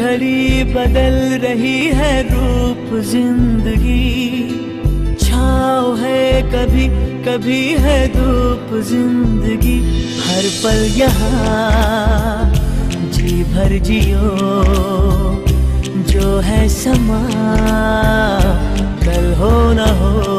घड़ी बदल रही है रूप ज़िंदगी। छाव है कभी कभी है धूप ज़िंदगी। हर पल यहाँ जी भर जियो, जो है समा। कल हो ना हो